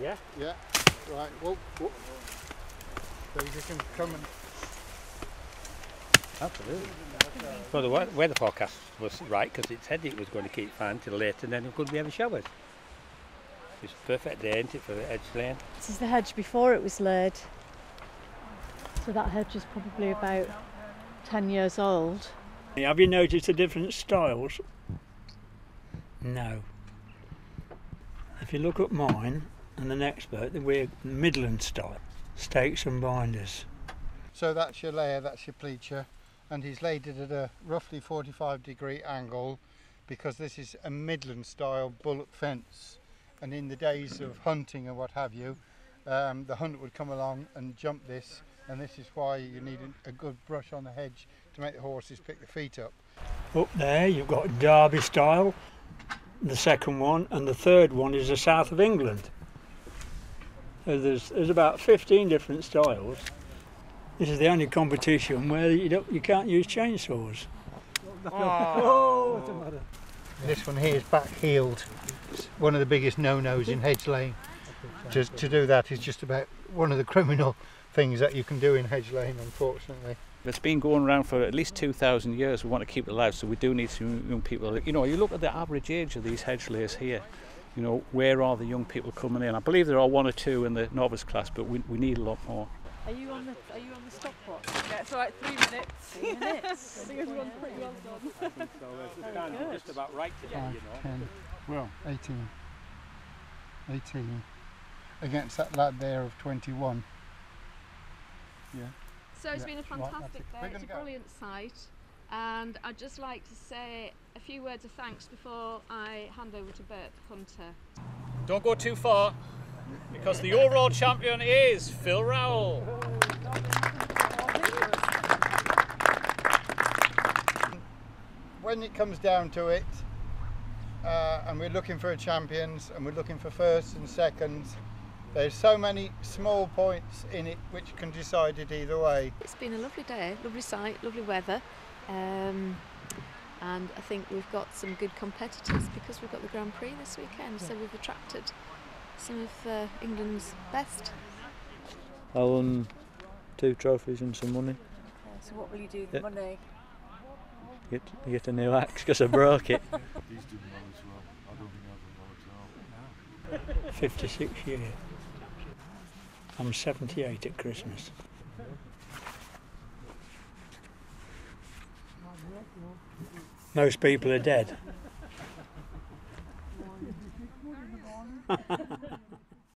Yeah? Yeah. Right. Whoa, whoa. So you can come and Absolutely. Well, the we- weather forecast was right because it said it was going to keep fine till late and then it could be heavy showers. It's a perfect day, ain't it, for edge lane? This is the hedge before it was laid. So that hedge is probably about 10 years old. Have you noticed the different styles? No. If you look at mine and the expert, we're Midland style, stakes and binders. So that's your layer, that's your pleacher, and he's laid it at a roughly 45 degree angle because this is a Midland style bullock fence. And in the days of hunting and what have you, um, the hunter would come along and jump this, and this is why you need a, a good brush on the hedge to make the horses pick the feet up. Up there you've got Derby style, the second one, and the third one is the south of England. So there's, there's about 15 different styles. This is the only competition where you, don't, you can't use chainsaws. Oh, what's the matter? This one here is back heeled. It's one of the biggest no-nos in hedge laying. To, to do that is just about one of the criminal things that you can do in hedge laying, unfortunately. It's been going around for at least 2,000 years. We want to keep it alive, so we do need some young people. You know, you look at the average age of these hedge layers here. You know, where are the young people coming in? I believe there are one or two in the novice class, but we, we need a lot more. Are you on the Are you on the stopwatch? Yeah, it's all right, three minutes. Three minutes. I think everyone's pretty well done. So just about right today, you know. 10, well, 18. 18 against that lad there of 21. Yeah. So it's Yeah, been a fantastic it. day. It's a go. brilliant sight. And I'd just like to say a few words of thanks before I hand over to Bert Hunter. Don't go too far, because the overall champion is Phil Rowell. When it comes down to it, uh, and we're looking for a champions and we're looking for firsts and seconds, there's so many small points in it which can decide it either way. It's been a lovely day, lovely sight, lovely weather. Um, and I think we've got some good competitors because we've got the Grand Prix this weekend, so we've attracted some of uh, England's best. I won two trophies and some money. So what will you do with Yeah. the money? Get, get a new axe because I broke it. He's doing well as well. I don't think I've done well at all. 56 years. I'm 78 at Christmas. Most people are dead.